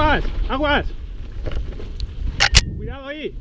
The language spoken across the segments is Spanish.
Aguas, aguas. Cuidado ahí.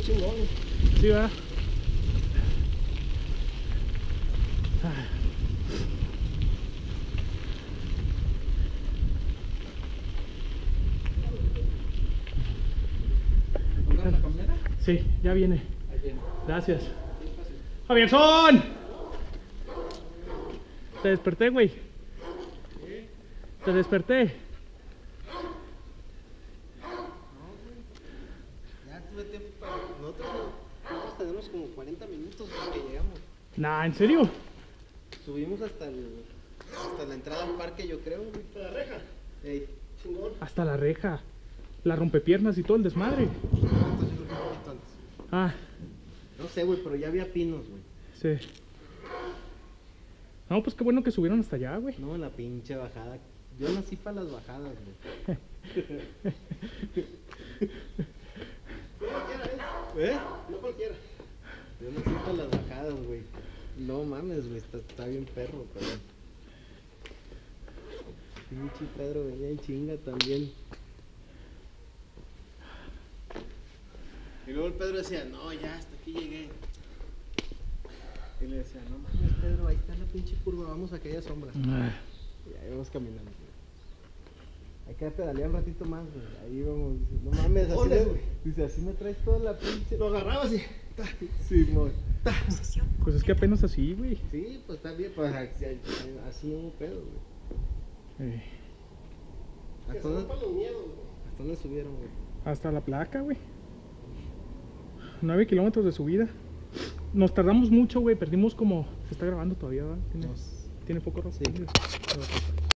Muy chingón. Sí, va. ¿Pongan la camioneta? Sí, ya viene. Ahí viene. Gracias. ¡Javierzón! Te desperté, güey. Te desperté. 40 minutos para que llegamos. Nah, ¿en serio? Subimos hasta el, hasta la entrada al parque, yo creo, güey. ¿Hasta la reja? Ey, chingón. Hasta la reja. La rompepiernas y todo el desmadre. Antes. Ah, No sé, güey, pero ya había pinos, güey. sí. No, pues qué bueno que subieron hasta allá, güey. No, la pinche bajada. Yo nací para las bajadas, güey. ¿Eh? No cualquiera. Yo nací para las bajadas, güey. No mames, güey, está, está bien perro, pero. Pinche Pedro venía en chinga también. Y luego el Pedro decía, no, ya, hasta aquí llegué. Y le decía, no mames, Pedro, ahí está la pinche curva, vamos a aquella sombra. Ah, Y ahí vamos caminando. Hay que pedalear un ratito más, güey. Ahí vamos. Dice, no mames, así me, dice, así me traes toda la pinche. Lo agarrabas y. Sí, mo. Pues es que apenas así, güey. Sí, pues está bien, pues así, así un pedo, güey. Eh, ¿Hasta güey. hasta dónde subieron, güey? hasta la placa, güey. 9 kilómetros de subida. Nos tardamos mucho, güey. Perdimos como. Se está grabando todavía, ¿verdad? Tiene, Nos- tiene poco rato. Sí. Sí.